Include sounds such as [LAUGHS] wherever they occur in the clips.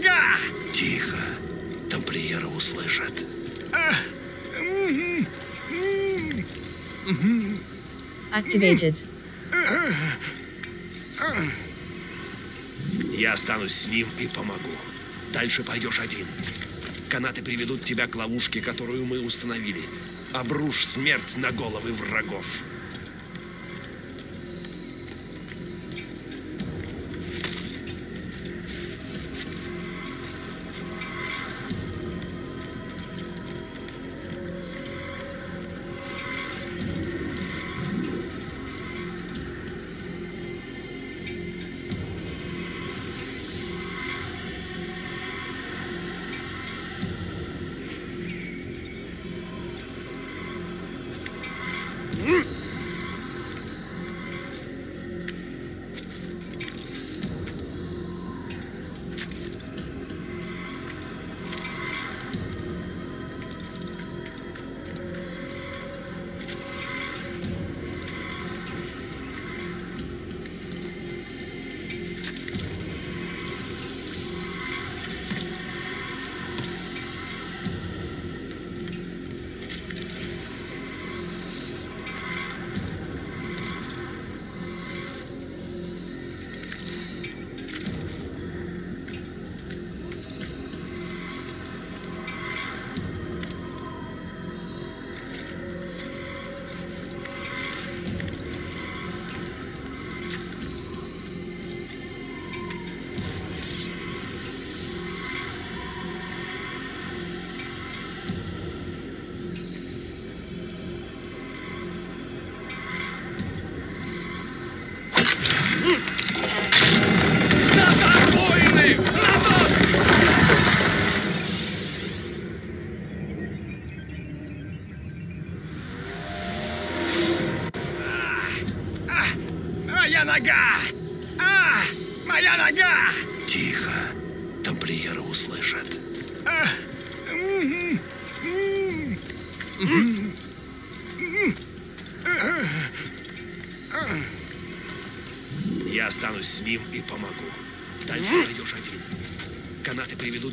нога! Тихо. Тамплиеры услышат. Activated. Я останусь с ним и помогу. Дальше пойдешь один. Канаты приведут тебя к ловушке, которую мы установили. Обрушь смерть на головы врагов.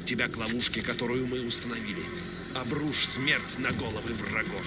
Тебя к ловушке, которую мы установили. Обрушь смерть на головы врагов.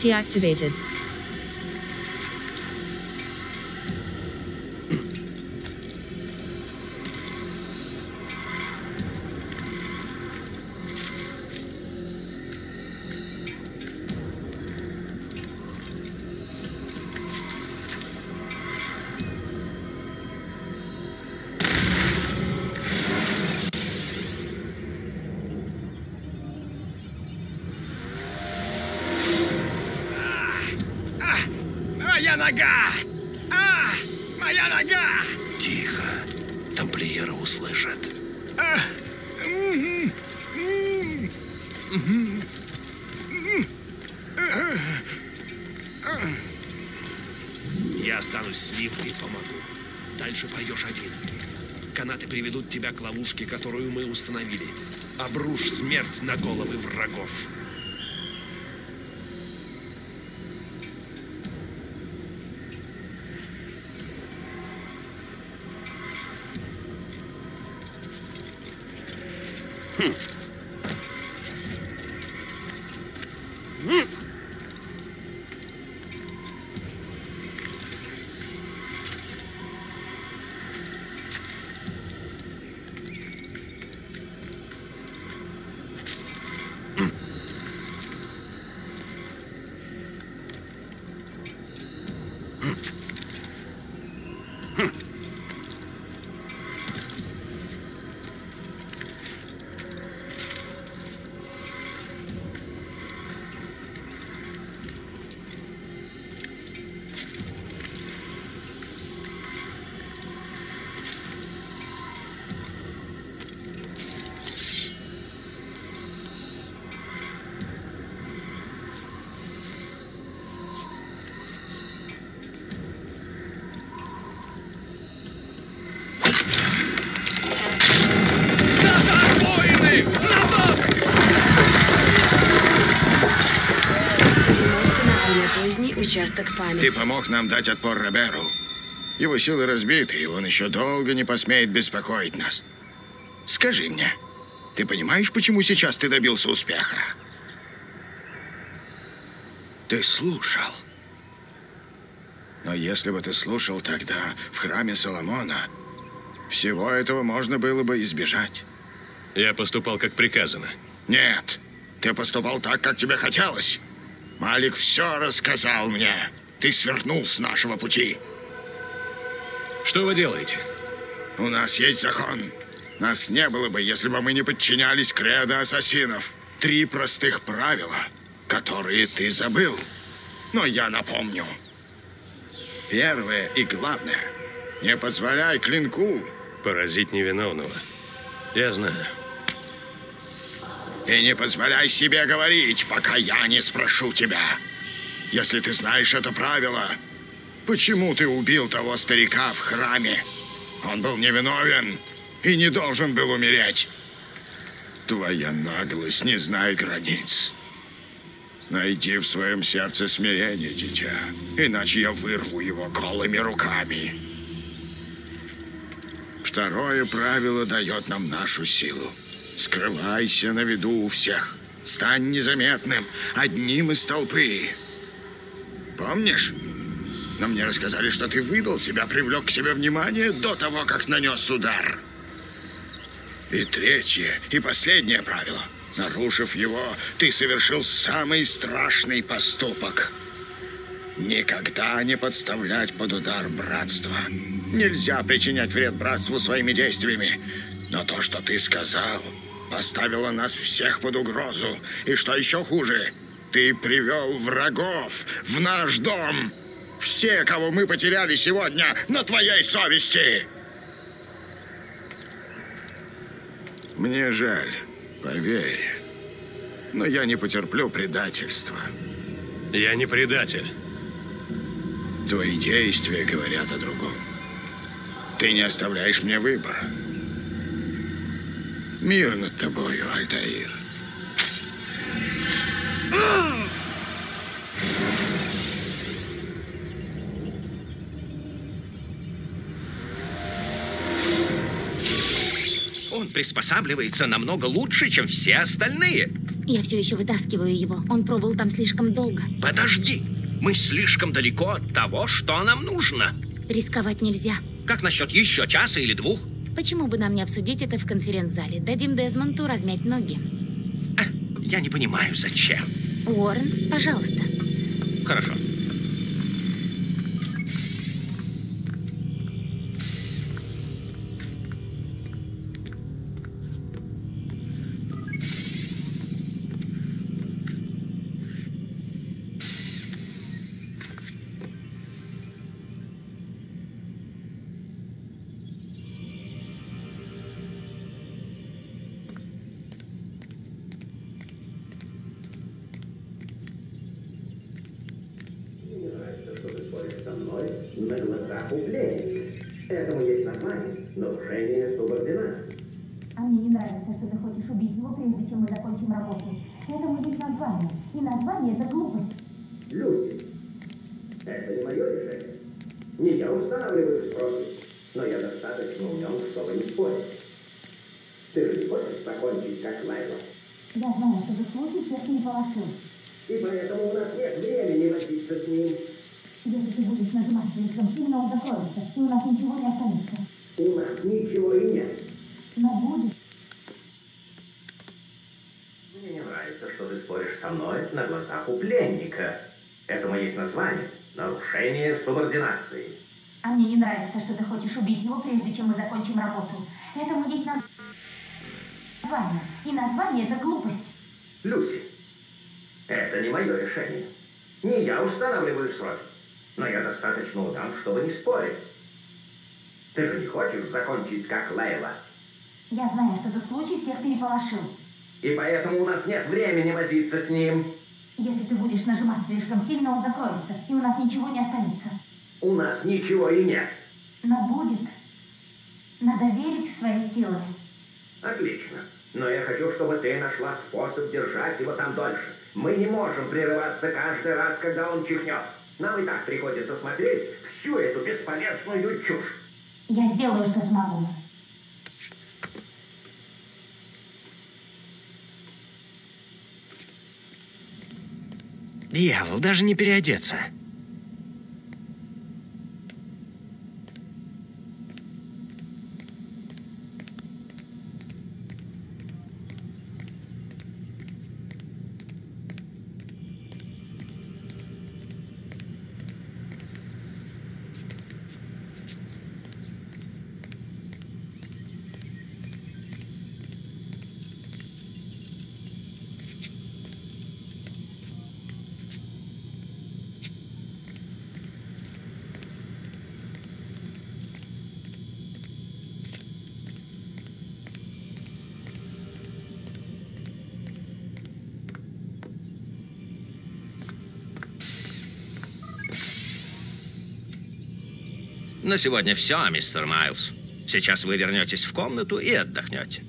Deactivated. Моя нога! А, моя нога! Тихо. Тамплиеры услышат. Я останусь с ним и помогу. Дальше пойдешь один. Канаты приведут тебя к ловушке, которую мы установили. Обрушь смерть на головы врагов. Участок памяти. Ты помог нам дать отпор Роберу. Его силы разбиты, и он еще долго не посмеет беспокоить нас. Скажи мне, ты понимаешь, почему сейчас ты добился успеха? Ты слушал. Но если бы ты слушал тогда в храме Соломона, всего этого можно было бы избежать. Я поступал как приказано. Нет, ты поступал так, как тебе хотелось. Малик все рассказал мне. Ты свернул с нашего пути. Что вы делаете? У нас есть закон. Нас не было бы, если бы мы не подчинялись кредо ассасинов. Три простых правила, которые ты забыл. Но я напомню. Первое и главное. Не позволяй клинку Поразить невиновного. Я знаю. И не позволяй себе говорить, пока я не спрошу тебя. Если ты знаешь это правило, почему ты убил того старика в храме? Он был невиновен и не должен был умереть. Твоя наглость не знает границ. Найди в своем сердце смирение, дитя, иначе я вырву его голыми руками. Второе правило дает нам нашу силу. Скрывайся на виду у всех. Стань незаметным, одним из толпы. Помнишь? Но мне рассказали, что ты выдал себя, привлек к себе внимание до того, как нанес удар. И третье, и последнее правило. Нарушив его, ты совершил самый страшный поступок. Никогда не подставлять под удар братства. Нельзя причинять вред братству своими действиями. Но то, что ты сказал, поставило нас всех под угрозу. И что еще хуже, ты привел врагов в наш дом. Все, кого мы потеряли сегодня, на твоей совести. Мне жаль, поверь. Но я не потерплю предательства. Я не предатель. Твои действия говорят о другом. Ты не оставляешь мне выбора. Мир над тобою, Альтаир. Он приспосабливается намного лучше, чем все остальные. Я все еще вытаскиваю его. Он пробыл там слишком долго. Подожди, мы слишком далеко от того, что нам нужно. Рисковать нельзя. Как насчет еще часа или двух? Почему бы нам не обсудить это в конференц-зале? Дадим Дезмонту размять ноги. А, я не понимаю, зачем. Уоррен, пожалуйста. Хорошо. Нравится, что ты хочешь убить его, прежде чем мы закончим работу. Этому есть название. И название это глупость. Люди, это не мое решение. Не я устанавливаю сроки, но я достаточно умен, чтобы не спорить. Ты же не хочешь закончить, как Лайла? Я знаю, что заслужить всех не положил. И поэтому у нас нет времени возиться с ним. Если ты будешь нажимать слишком сильно, он закроется, и у нас ничего не останется. У нас ничего и нет. Но будет. Нравится, что ты споришь со мной на глазах у пленника. Этому есть название – нарушение субординации. А мне не нравится, что ты хочешь убить его, прежде чем мы закончим работу. Этому есть название. И название это глупость. Люси, это не мое решение. Не я устанавливаю сроки. Но я достаточно удам, чтобы не спорить. Ты же не хочешь закончить как Лейла? Я знаю, что этот случай всех переполошил. И поэтому у нас нет времени возиться с ним. Если ты будешь нажимать слишком сильно, он закроется, и у нас ничего не останется. У нас ничего и нет. Но будет. Надо верить в свои силы. Отлично. Но я хочу, чтобы ты нашла способ держать его там дольше. Мы не можем прерываться каждый раз, когда он чихнет. Нам и так приходится смотреть всю эту бесполезную чушь. Я сделаю, что смогу. Дьявол, даже не переодеться. На сегодня все, мистер Майлз. Сейчас вы вернетесь в комнату и отдохнете.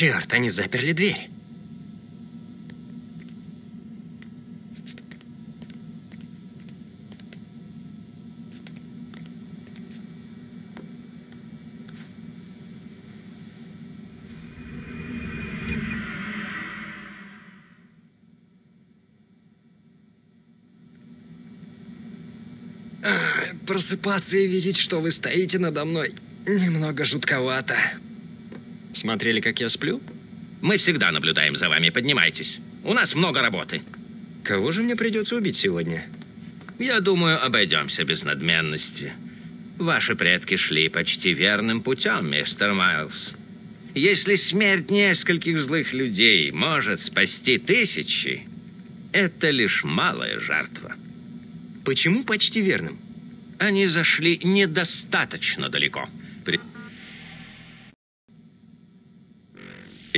Черт, они заперли дверь. А, Просыпаться и видеть, что вы стоите надо мной, немного жутковато. Смотрели, как я сплю? Мы всегда наблюдаем за вами. Поднимайтесь. У нас много работы. Кого же мне придется убить сегодня? Я думаю, обойдемся без надменности. Ваши предки шли почти верным путем, мистер Майлз. Если смерть нескольких злых людей может спасти тысячи, это лишь малая жертва. Почему почти верным? Они зашли недостаточно далеко. При...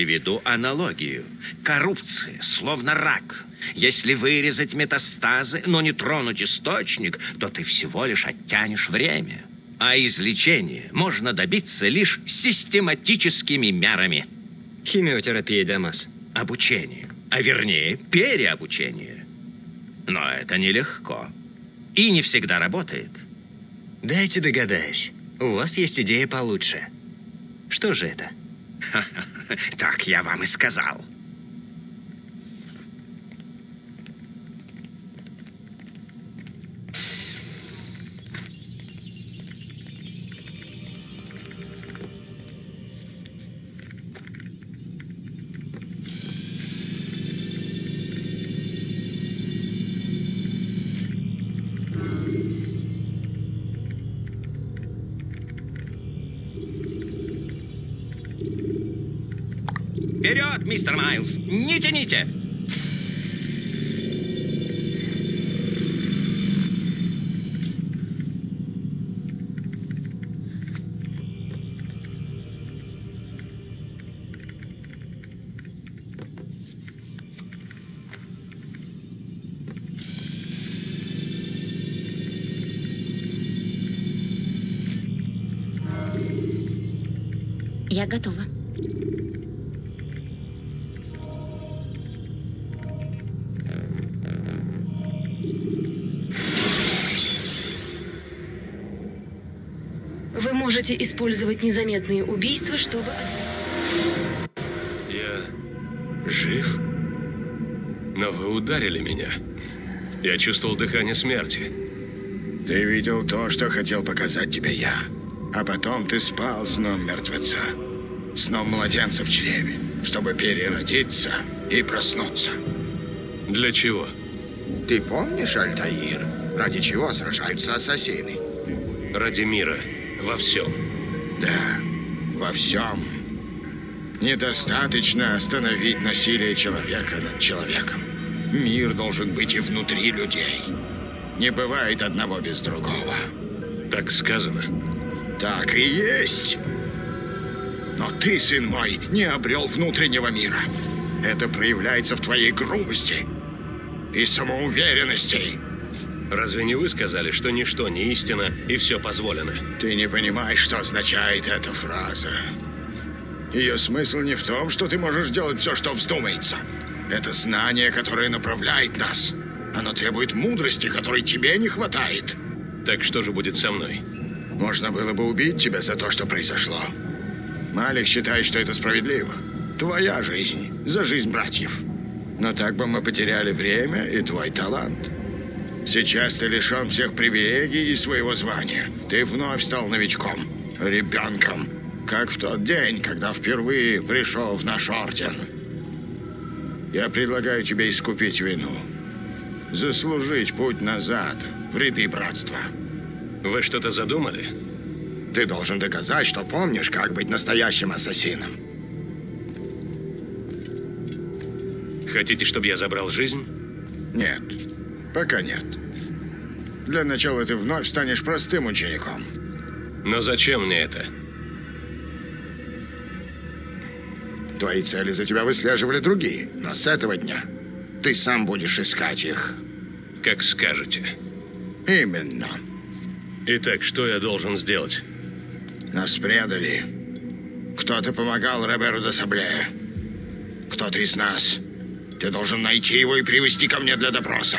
веду аналогию. Коррупция, словно рак. Если вырезать метастазы, но не тронуть источник, то ты всего лишь оттянешь время. А излечение можно добиться лишь систематическими мерами. Химиотерапия, Дамас. Обучение. А вернее, переобучение. Но это нелегко. И не всегда работает. Дайте догадаюсь. У вас есть идея получше. Что же это? [LAUGHS] Так я вам и сказал. Мистер Майлз! Не тяните! Я готова. Можете использовать незаметные убийства, чтобы... Я жив? Но вы ударили меня. Я чувствовал дыхание смерти. Ты видел то, что хотел показать тебе я. А потом ты спал сном мертвеца. Сном младенца в чреве, чтобы переродиться и проснуться. Для чего? Ты помнишь, Альтаир, ради чего сражаются ассасины? Ради мира. Во всем. Да, во всем. Недостаточно остановить насилие человека над человеком. Мир должен быть и внутри людей. Не бывает одного без другого. Так сказано. Так и есть. Но ты, сын мой, не обрел внутреннего мира. Это проявляется в твоей грубости и самоуверенности. Разве не вы сказали, что ничто не истина и все позволено? Ты не понимаешь, что означает эта фраза. Ее смысл не в том, что ты можешь делать все, что вздумается. Это знание, которое направляет нас. Оно требует мудрости, которой тебе не хватает. Так что же будет со мной? Можно было бы убить тебя за то, что произошло. Малик считает, что это справедливо. Твоя жизнь за жизнь братьев. Но так бы мы потеряли время и твой талант. Сейчас ты лишен всех привилегий и своего звания. Ты вновь стал новичком, ребенком, как в тот день, когда впервые пришел в наш орден. Я предлагаю тебе искупить вину. Заслужить путь назад в ряды братства. Вы что-то задумали? Ты должен доказать, что помнишь, как быть настоящим ассасином. Хотите, чтобы я забрал жизнь? Нет, пока нет. Для начала ты вновь станешь простым учеником. Но зачем мне это? Твои цели за тебя выслеживали другие, но с этого дня ты сам будешь искать их. Как скажете. Именно. Итак, что я должен сделать? Нас предали. Кто-то помогал Роберу де Сабле. Кто-то из нас. Ты должен найти его и привести ко мне для допроса.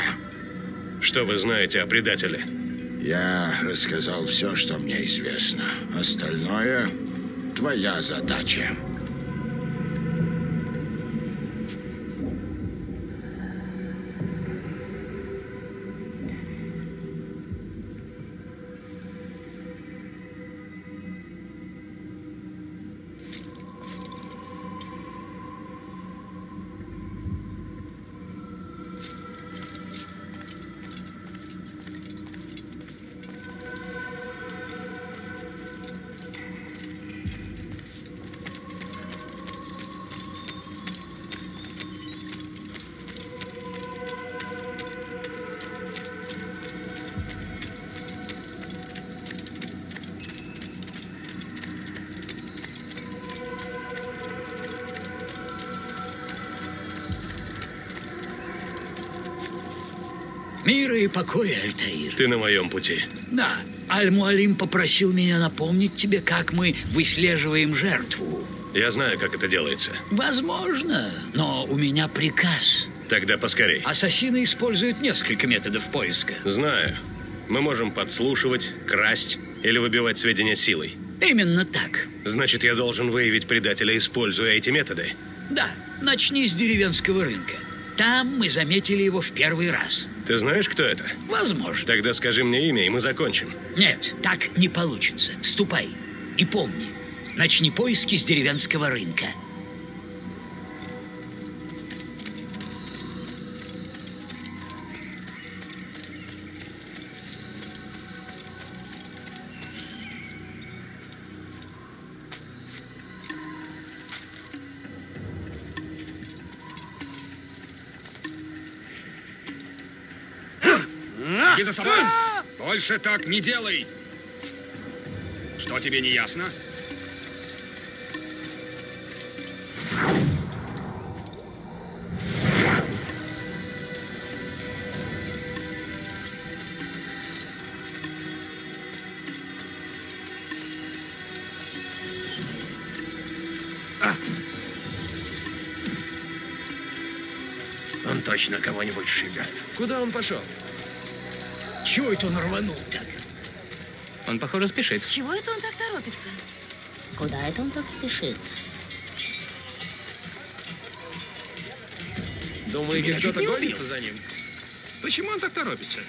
Что вы знаете о предателе? Я рассказал все, что мне известно. Остальное — твоя задача. Покоя, Альтаир. Ты на моем пути. Да, Аль-Муалим попросил меня напомнить тебе, как мы выслеживаем жертву. Я знаю, как это делается. Возможно, но у меня приказ. Тогда поскорей. Ассасины используют несколько методов поиска. Знаю. Мы можем подслушивать, красть или выбивать сведения силой. Именно так. Значит, я должен выявить предателя, используя эти методы. Да, начни с деревенского рынка. Там мы заметили его в первый раз. Ты знаешь, кто это? Возможно. Тогда скажи мне имя, и мы закончим. Нет, так не получится. Ступай. И помни, начни поиски с деревенского рынка. Больше так не делай! Что тебе не ясно? Он точно кого-нибудь шибет. Куда он пошел? Чего это он рванул так? Он, похоже, спешит. Чего это он так торопится? Куда это он так спешит? Думаете, кто-то гонится за ним? Почему он так торопится?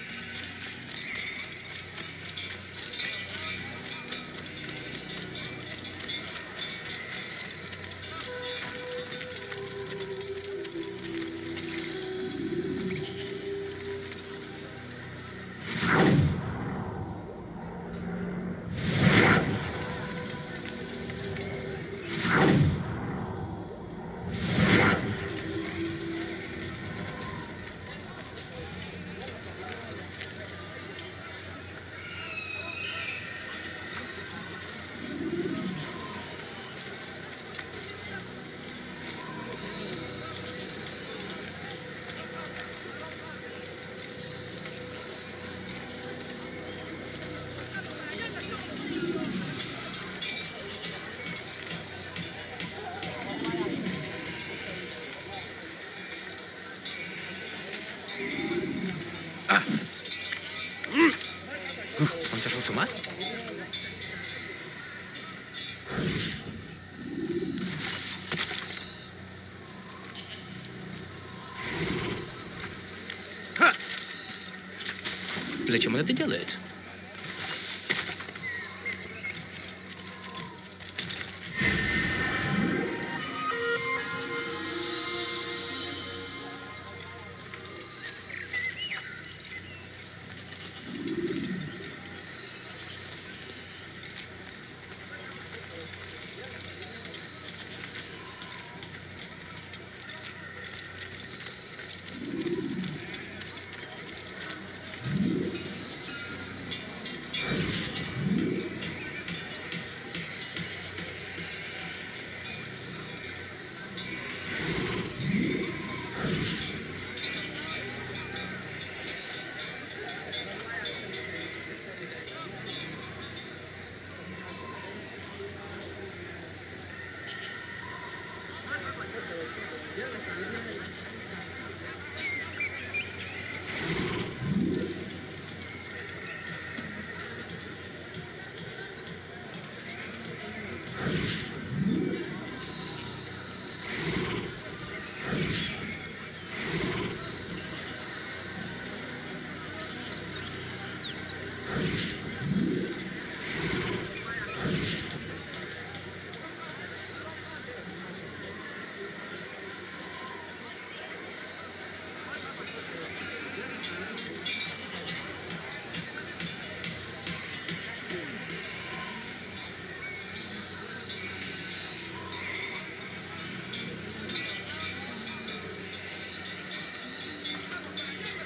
Ума? Зачем он это делает?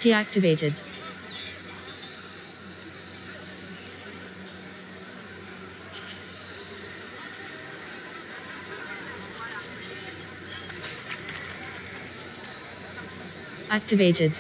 Deactivated. Activated.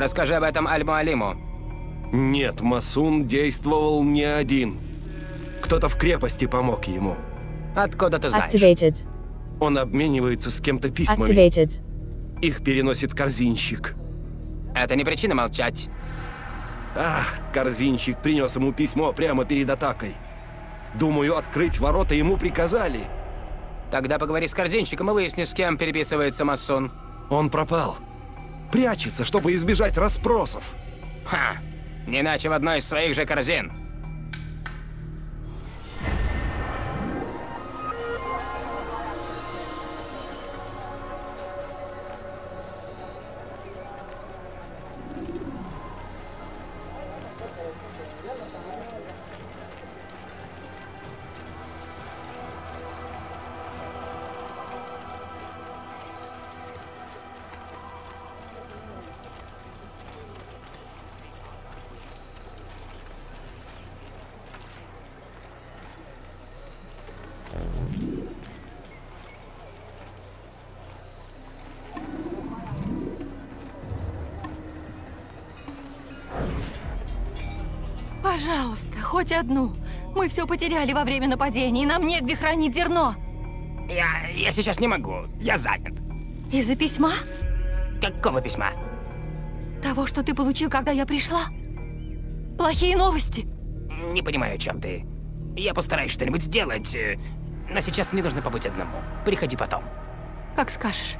Расскажи об этом Аль-Муалиму. Нет, Масун действовал не один. Кто-то в крепости помог ему. Откуда ты знаешь? Activated. Он обменивается с кем-то письмами. Activated. Их переносит корзинщик. Это не причина молчать. Ах, корзинщик принес ему письмо прямо перед атакой. Думаю, открыть ворота ему приказали. Тогда поговори с корзинщиком и выясни, с кем переписывается Масун. Он пропал. Прячется, чтобы избежать расспросов. Ха! Не иначе в одной из своих же корзин. Пожалуйста, хоть одну. Мы все потеряли во время нападения, и нам негде хранить зерно. Я, я сейчас не могу. Я занят. Из-за письма? Какого письма? Того, что ты получил, когда я пришла? Плохие новости. Не понимаю, о чем ты. Я постараюсь что-нибудь сделать, э, но сейчас мне нужно побыть одному. Приходи потом. Как скажешь.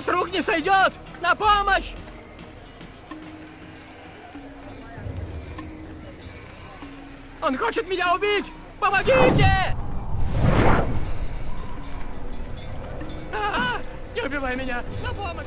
Это с рук не сойдет! На помощь! Он хочет меня убить! Помогите! А, Не убивай меня! На помощь!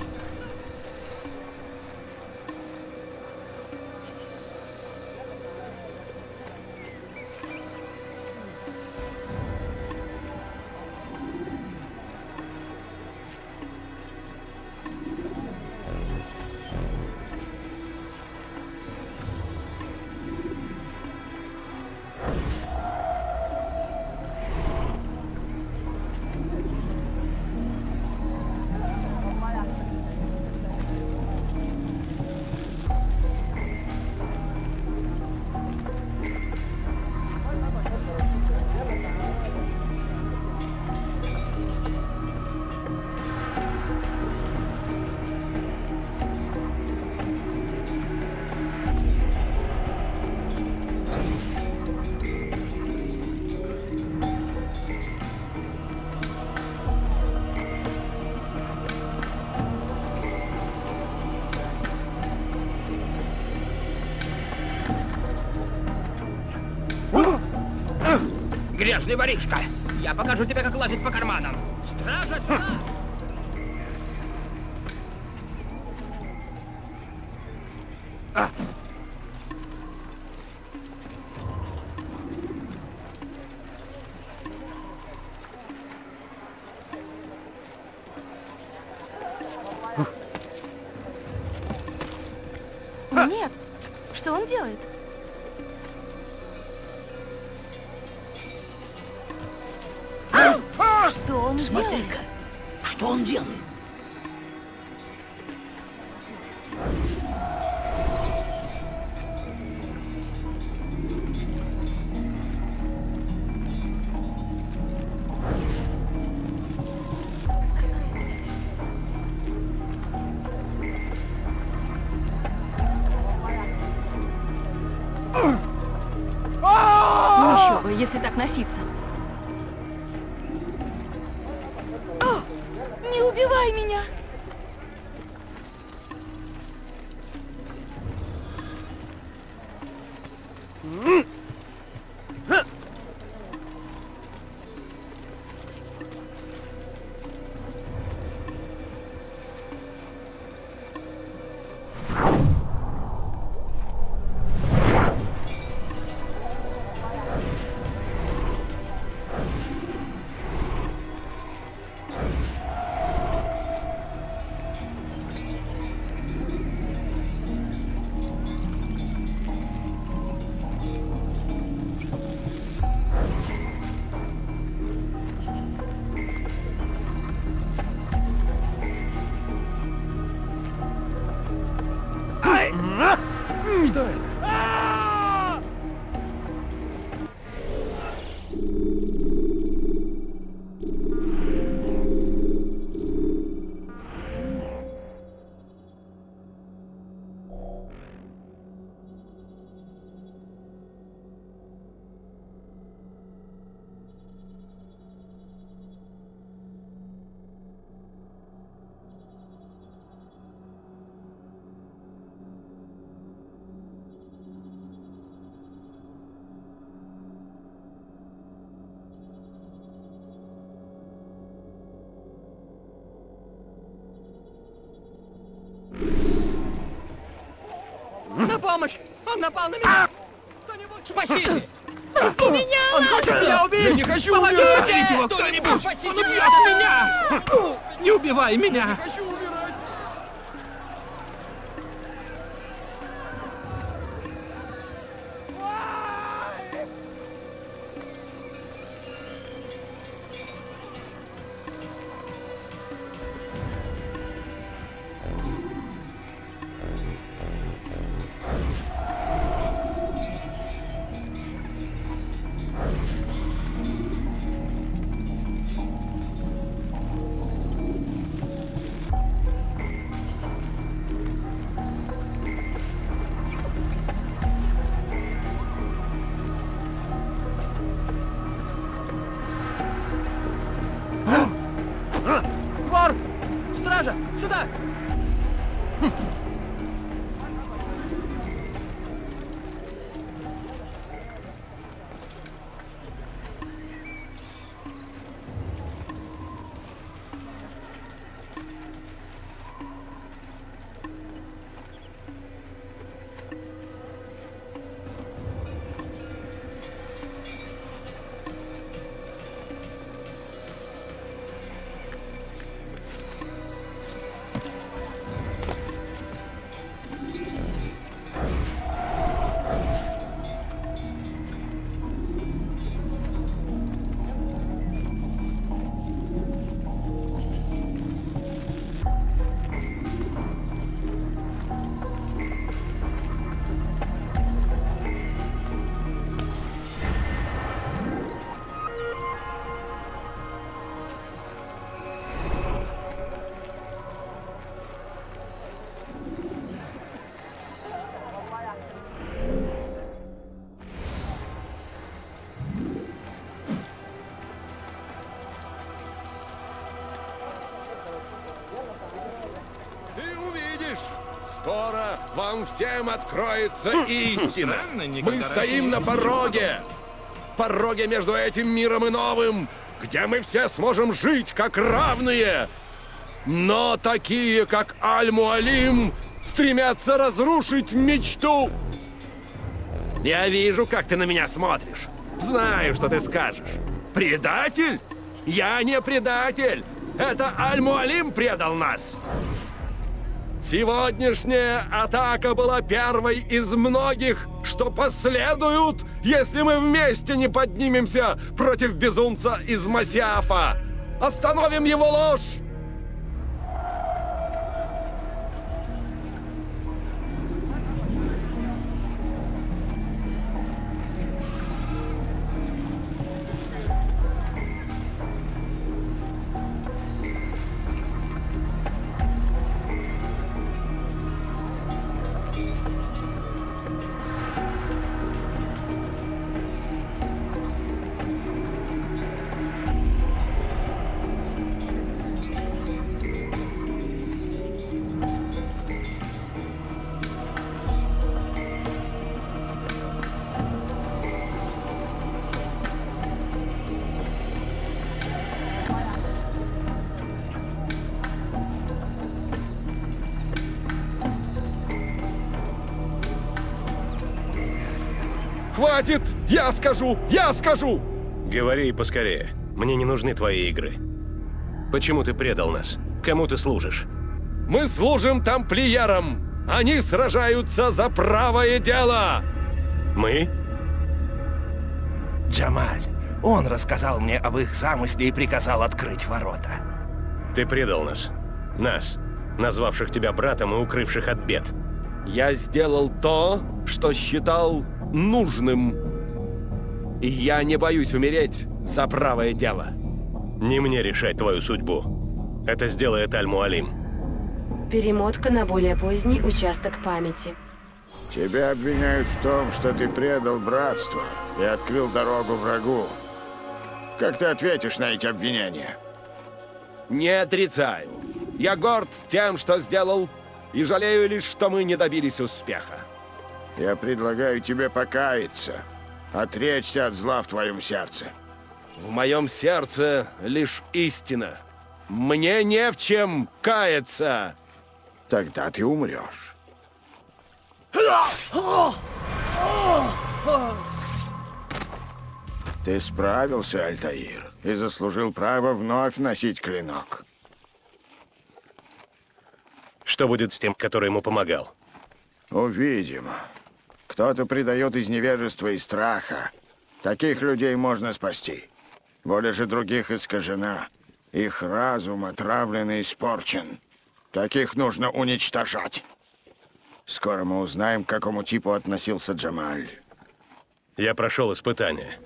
Грязный воришка! Я покажу тебе, как лазить по карманам. Стража, сюда! Помощь! Он напал на меня! Кто-нибудь спасите! Меня! Он хочет меня убить! Я не хочу Помогите! умирать! Убить его! Кто-нибудь! Он убьет меня! Не убивай меня! Вор! Вам всем откроется истина. Мы стоим на пороге. Пороге между этим миром и новым, где мы все сможем жить как равные. Но такие, как Аль-Муалим, стремятся разрушить мечту. Я вижу, как ты на меня смотришь. Знаю, что ты скажешь. Предатель? Я не предатель. Это Аль-Муалим предал нас. Сегодняшняя атака была первой из многих, что последуют, если мы вместе не поднимемся против безумца из Масиафа. Остановим его ложь! Хватит! Я скажу! Я скажу! Говори поскорее. Мне не нужны твои игры. Почему ты предал нас? Кому ты служишь? Мы служим тамплиерам! Они сражаются за правое дело! Мы? Джамаль, он рассказал мне об их замысле и приказал открыть ворота. Ты предал нас. Нас, назвавших тебя братом и укрывших от бед. Я сделал то, что считал нужным. И я не боюсь умереть за правое дело. Не мне решать твою судьбу. Это сделает Аль-Муалим. Перемотка на более поздний участок памяти. Тебя обвиняют в том, что ты предал братство и открыл дорогу врагу. Как ты ответишь на эти обвинения? Не отрицаю. Я горд тем, что сделал, и жалею лишь, что мы не добились успеха. Я предлагаю тебе покаяться, отречься от зла в твоем сердце. В моем сердце лишь истина. Мне не в чем каяться. Тогда ты умрешь. Ты справился, Альтаир, и заслужил право вновь носить клинок. Что будет с тем, который ему помогал? Увидим. Кто-то предает из невежества и страха. Таких людей можно спасти. Воля же других искажена. Их разум отравлен и испорчен. Таких нужно уничтожать. Скоро мы узнаем, к какому типу относился Джамаль. Я прошел испытание.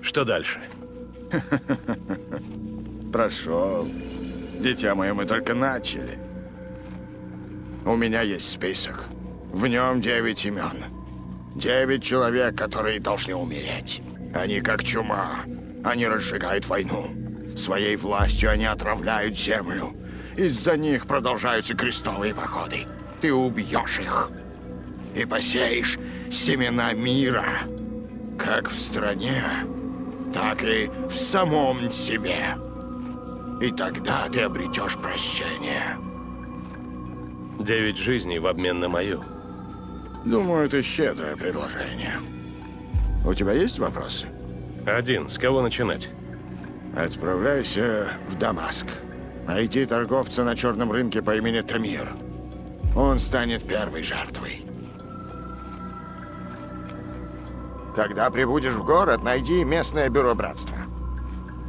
Что дальше? [LAUGHS] Прошел. Дитя мое, мы только начали. У меня есть список. В нем девять имен. Девять человек, которые должны умереть. Они как чума. Они разжигают войну. Своей властью они отравляют землю. Из-за них продолжаются крестовые походы. Ты убьешь их. И посеешь семена мира. Как в стране, так и в самом себе. И тогда ты обретешь прощение. Девять жизней в обмен на мою. Думаю, это щедрое предложение. У тебя есть вопросы? Один. С кого начинать? Отправляйся в Дамаск. Найди торговца на черном рынке по имени Тамир. Он станет первой жертвой. Когда прибудешь в город, найди местное бюро братства.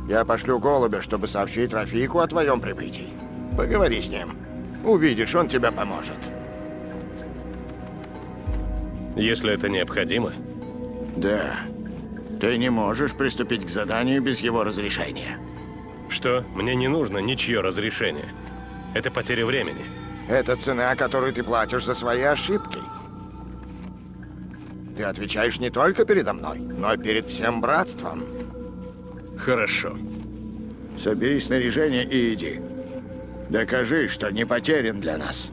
Я пошлю голубя, чтобы сообщить Рафику о твоем прибытии. Поговори с ним. Увидишь, он тебе поможет. Если это необходимо? Да. Ты не можешь приступить к заданию без его разрешения. Что? Мне не нужно ничье разрешение. Это потеря времени. Это цена, которую ты платишь за свои ошибки. Ты отвечаешь не только передо мной, но и перед всем братством. Хорошо. Собери снаряжение и иди. Докажи, что не потерян для нас.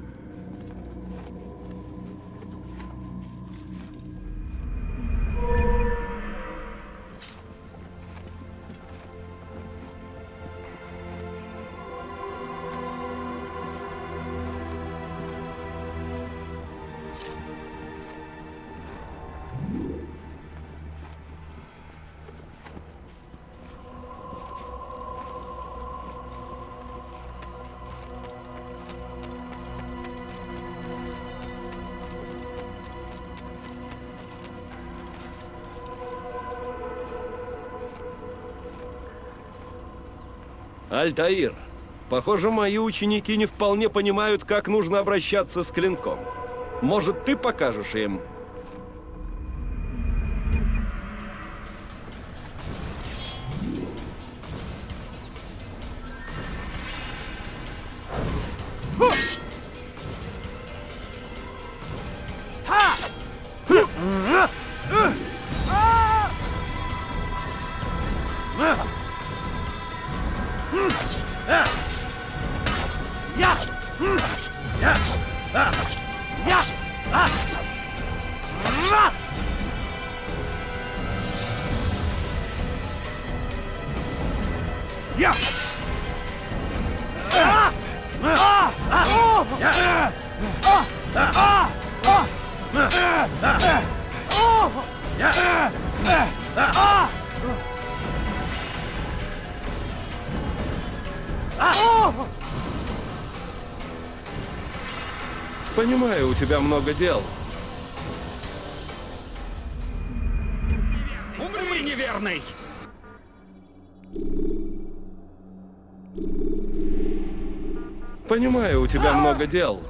Альтаир, похоже, мои ученики не вполне понимают, как нужно обращаться с клинком. Может, ты покажешь им? Тебя много дел. Умри, неверный! Понимаю, у тебя много дел.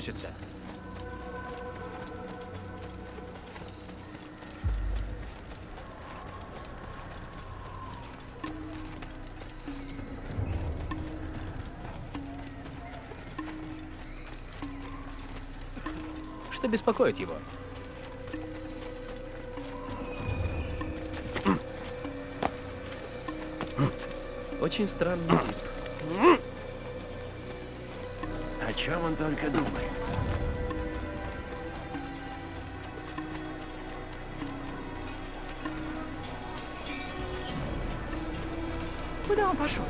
Почему он носится? Что беспокоит его? Очень странный тип. Чем он только думает? Куда он пошел?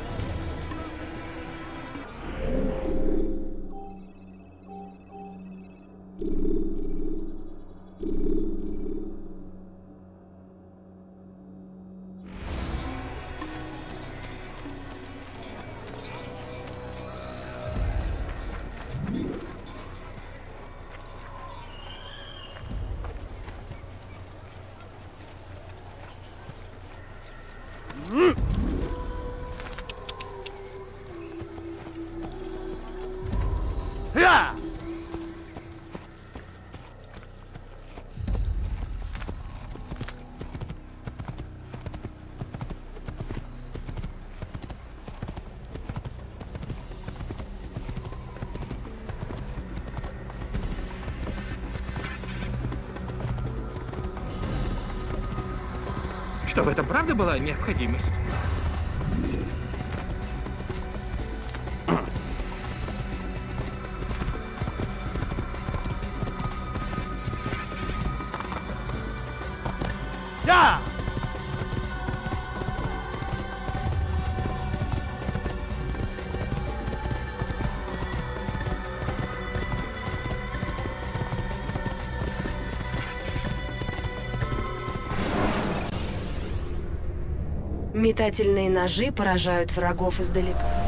Что, в этом правда была необходимость? Метательные ножи поражают врагов издалека.